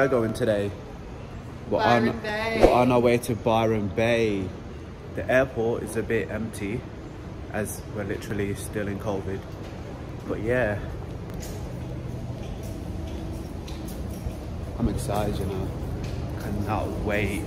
we're going today? We're Byron on, Bay. We're on our way to Byron Bay. The airport is a bit empty as we're literally still in COVID. But yeah. I'm excited, you know. Cannot wait.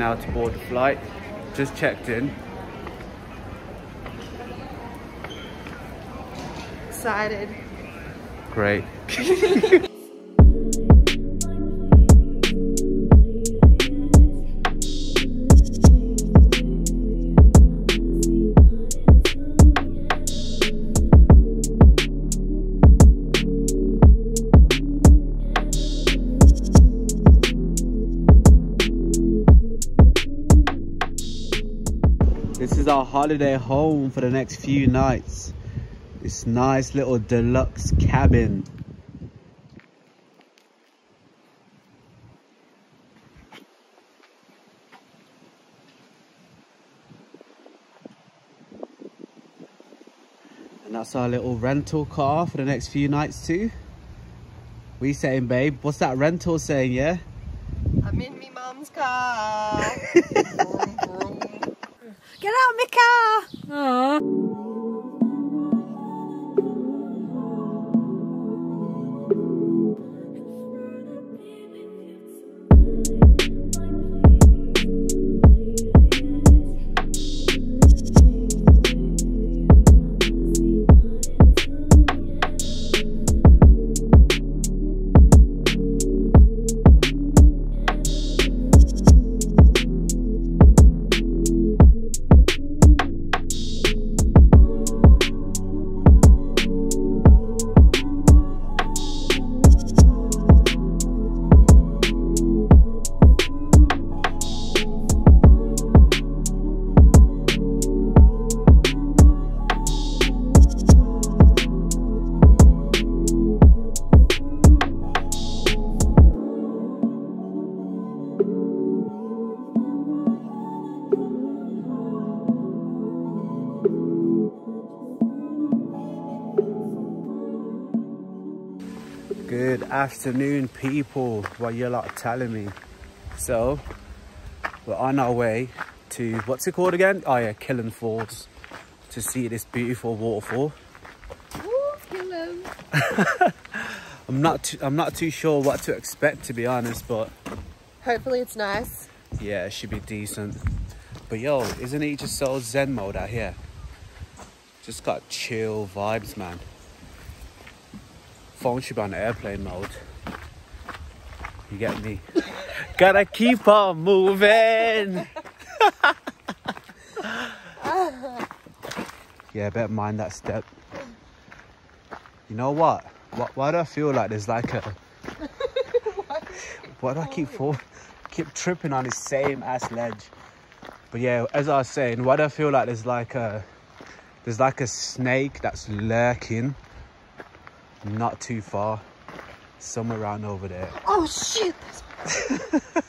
Now to board the flight. Just checked in. Excited. Great. This is our holiday home for the next few nights. This nice little deluxe cabin. And that's our little rental car for the next few nights too. We saying, babe? What's that rental saying, yeah? I'm in me mum's car. Get out of my car. Good afternoon, people. What you lot telling me? So, we're on our way to what's it called again? Oh yeah, Killen Falls to see this beautiful waterfall. Hello. I'm not too, I'm not too sure what to expect to be honest, but Hopefully it's nice. yeah, it should be decent. But yo, isn't it just so zen mode out here? Just got chill vibes, man. Phone should be on airplane mode. You get me? Gotta keep on moving. yeah, better mind that step. You know what? What? Why do I feel like there's like a? Why do I keep fall, keep tripping on this same ass ledge? But yeah, as I was saying, why do I feel like there's like a, there's like a snake that's lurking, not too far, somewhere around over there. Oh shit.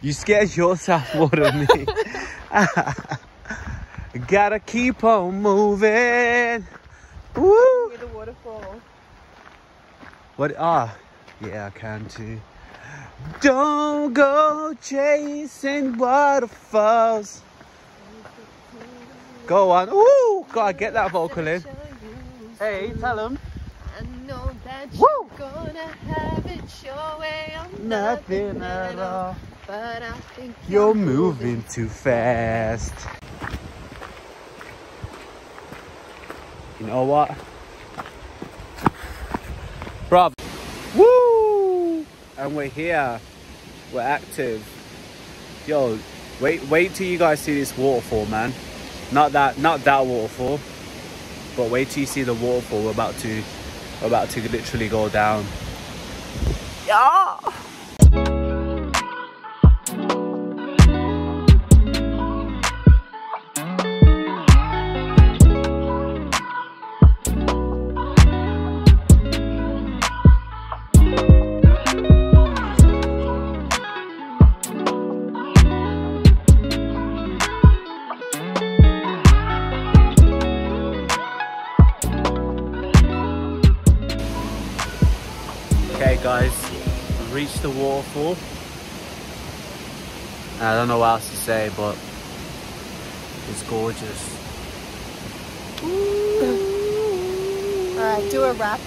You scared yourself more than me. Gotta keep on moving. Woo! With the waterfall. What? Ah, yeah, I can too. Don't go chasing waterfalls. Go on. Ooh, gotta get that vocal in. Hey, tell him. I know that Woo! you're gonna have it your way. I'm Nothing at all. But I think You're moving too fast. You know what? Bruv. Woo! And we're here. We're active. Yo, wait wait till you guys see this waterfall, man. Not that not that waterfall. But wait till you see the waterfall we're about to we're about to literally go down. Yeah! Guys. We've reached the waterfall. I don't know what else to say, but it's gorgeous. Alright, do a rap.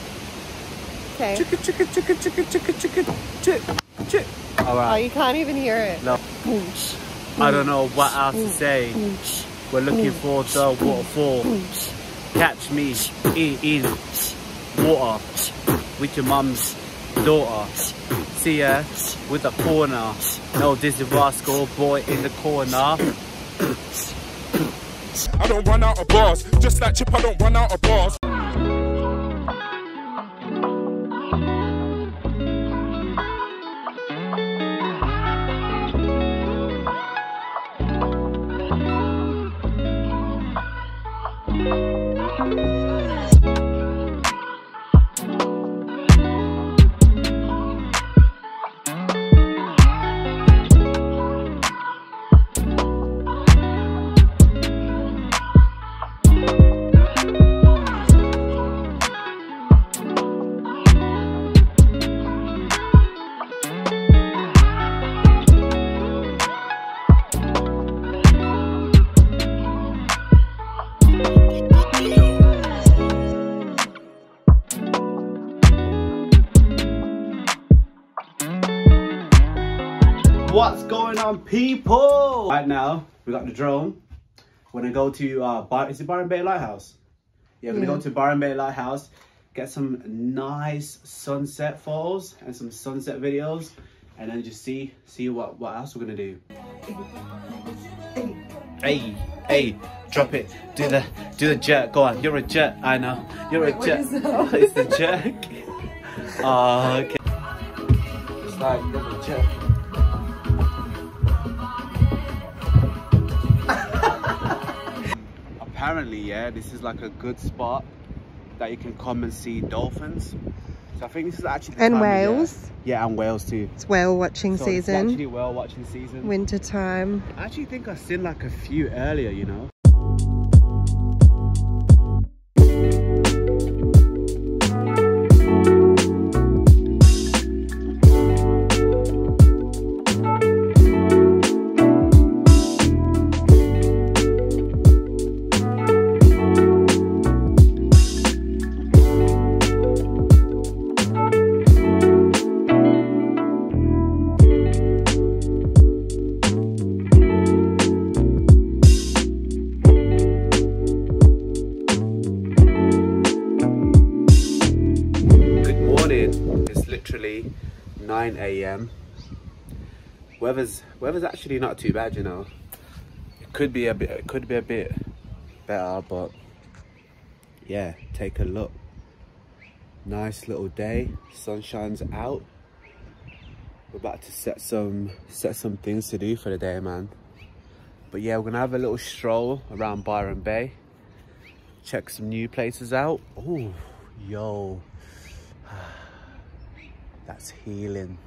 Okay. Chicka chicka chicka chicka chicka chicka chick chick. Oh, you can't even hear it. No, Pooch. I don't know what else to say. We're looking for the waterfall. Catch me in, in water with your mum's daughter. See ya with the corner. No, this is Rascal boy in the corner. I don't run out of bars. Just like Chip, I don't run out of bars. What's going on, people? Right now, we got the drone. We're gonna go to uh, Bar- is it Byron Bay Lighthouse? Yeah, we're gonna go to Byron Bay Lighthouse, get some nice sunset falls and some sunset videos, and then just see see what what else we're gonna do. Hey, hey, drop it. Do the do the jerk. Go on. You're a jerk. I know. You're a what jerk. it's the jerk. Oh, okay. It's like you're a jerk. Apparently, yeah, this is like a good spot that you can come and see dolphins. So I think this is actually And whales. Yeah, and whales too. It's whale watching So it's season. actually whale watching season. Winter time. I actually think I've seen like a few earlier, you know. Literally 9 a.m. Weather's weather's actually not too bad, you know. It could be a bit it could be a bit better, but yeah, take a look. Nice little day. Sun shines out. We're about to set some set some things to do for the day, man. But yeah, we're gonna have a little stroll around Byron Bay. Check some new places out. Oh, yo. That's healing.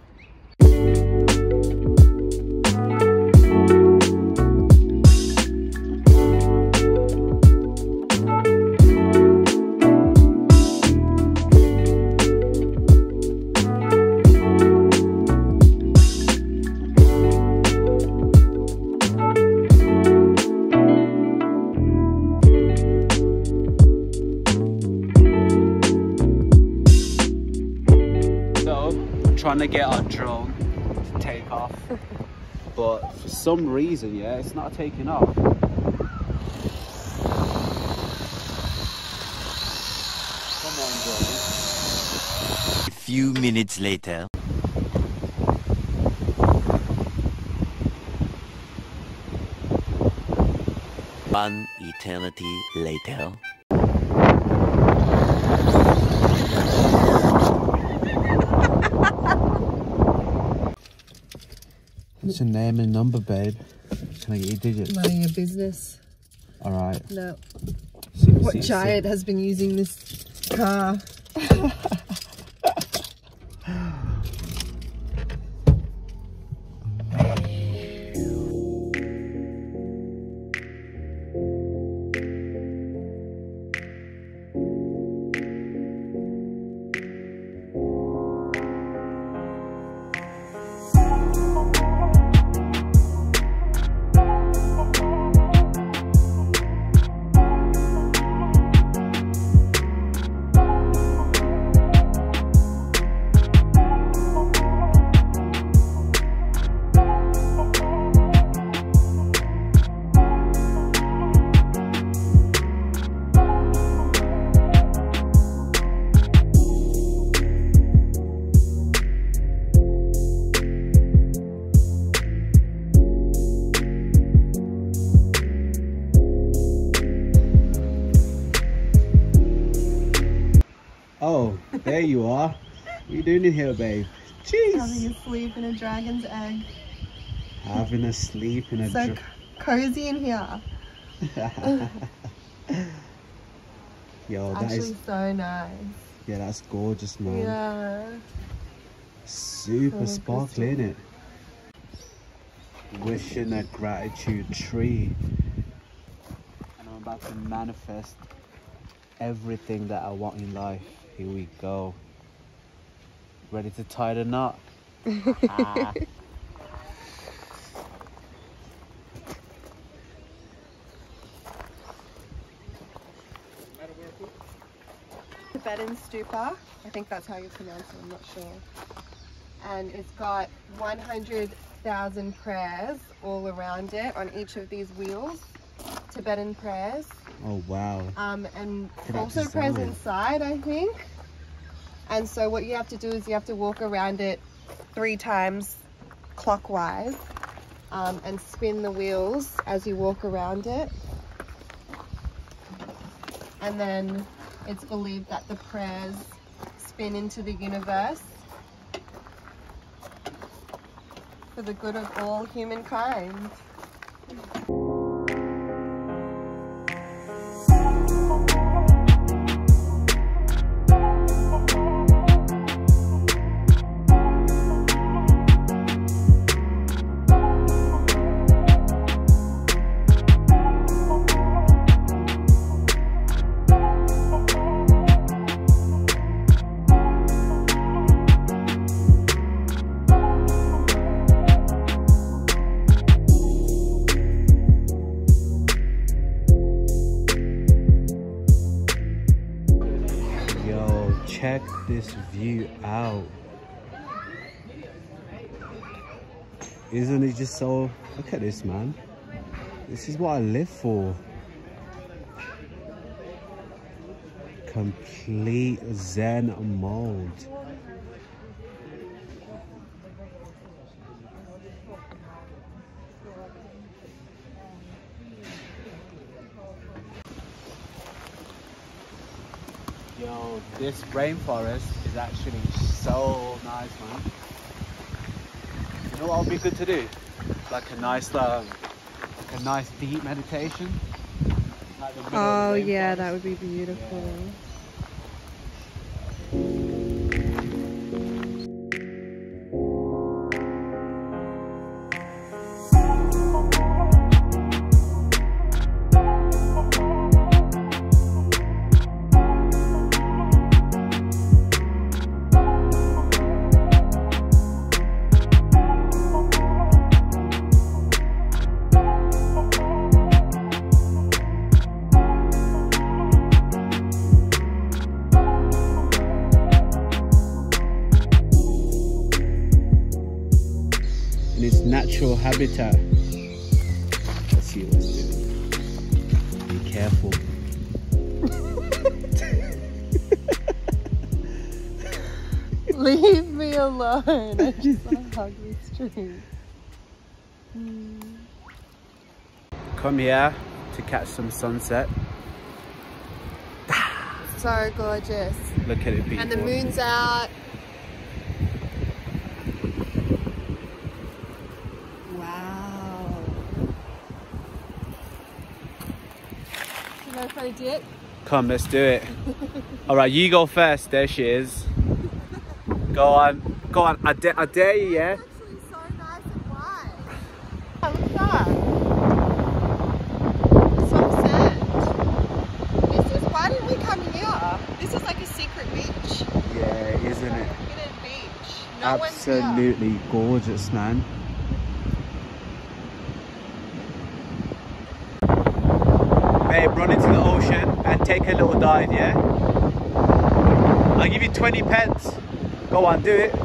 Trying to get our drone to take off. But for some reason, yeah, it's not taking off. Come on, drone. A few minutes later. One eternity later. What's your name and number, babe? Can I get your digits? None of your business. All right. No. See- What see- see- giant has been using this car? there you are. What are you doing in here, babe? Jeez. Having a sleep in a dragon's egg. Having a sleep in a So cozy in here. Yo, that Actually, is so nice. yeah, that's gorgeous, man. Yeah. Super Oh, sparkly, crystal. innit? Wishing a gratitude tree. And I'm about to manifest everything that I want in life. Here we go. Ready to tie the knot? And stupa. I think that's how you pronounce it. I'm not sure. And it's got 100,000 prayers all around it on each of these wheels. Tibetan prayers. Oh wow. um, and also prayers inside, I think. And so what you have to do is you have to walk around it three times clockwise um, and spin the wheels as you walk around it. And then it's believed that the prayers spin into the universe for the good of all humankind. This view out. Isn't it just so? Look at this, man. This is what I live for. Complete Zen mode. Yo, this rainforest is actually so nice, man. You know what would be good to do? Like a nice, um, like a nice deep meditation. Like Oh yeah, that would be beautiful. in habitat. Let's see what it's doing. Be careful. Leave me alone. I just want to hug this tree. Hmm. Come here to catch some sunset. So gorgeous. Look at it. And the moon's out. Can I play dip? Come, let's do it. All right, you go first. There she is. Go on, go on. I, da- I dare you, yeah. so nice. Oh, look at that. Some. This is, why didn't we come here? This is like a secret beach. Yeah, isn't it? Beach. No. Absolutely gorgeous, man. Run into the ocean and take a little dive, yeah? I'll give you 20 pence. Go on, do it.